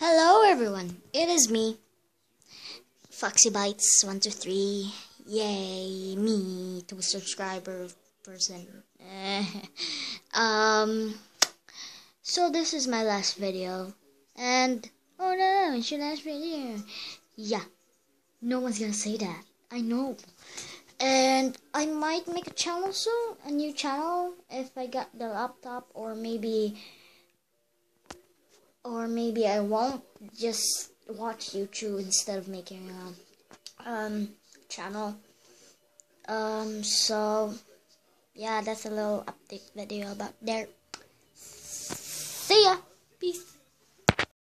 Hello everyone, it is me, Foxy Bites one two three. Yay, me, two subscriber person. um, so this is my last video, and oh no, it's your last video. Yeah, no one's gonna say that. I know. And I might make a channel soon, a new channel, if I got the laptop, or maybe or maybe I won't just watch YouTube instead of making a um, channel. Um, so yeah, that's a little update video about there.